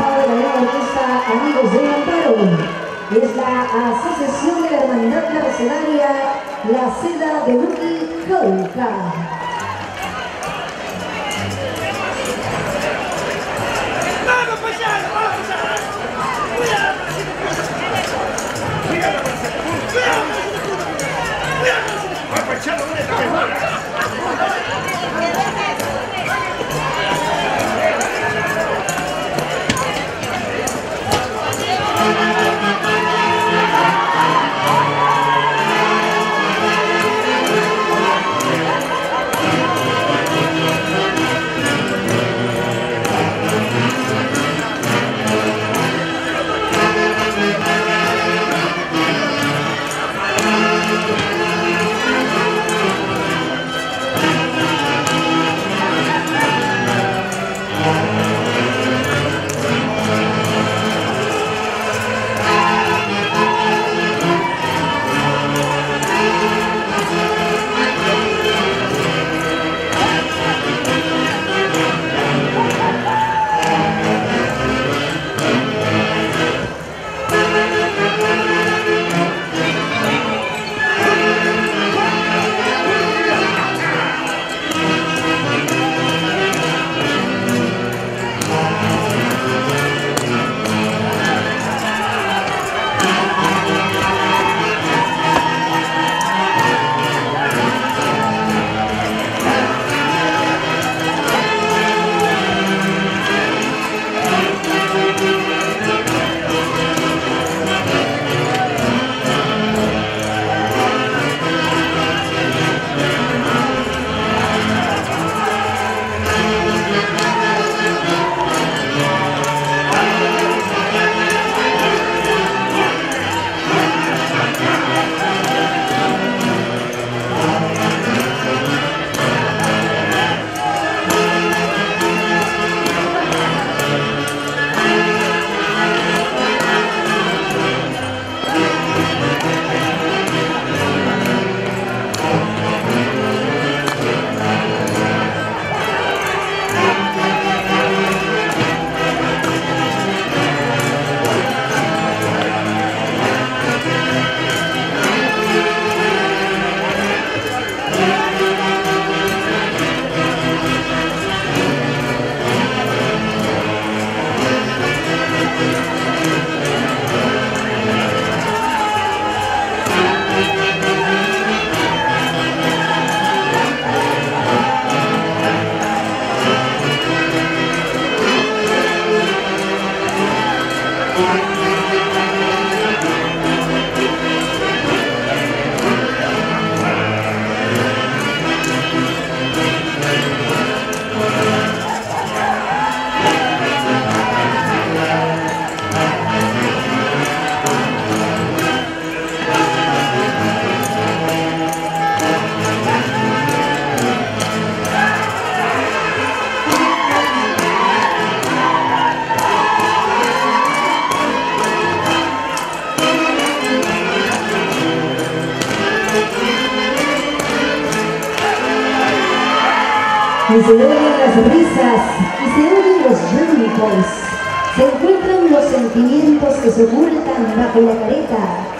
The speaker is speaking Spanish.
tarde la gran orquesta Amigos de Amparo. Es la Asociación de la Hermandad Carcelaria La Seda de Luqui Cauca. ¡Vamos, y se oyen las brisas y se oyen los llantos. Se encuentran los sentimientos que se ocultan bajo la careta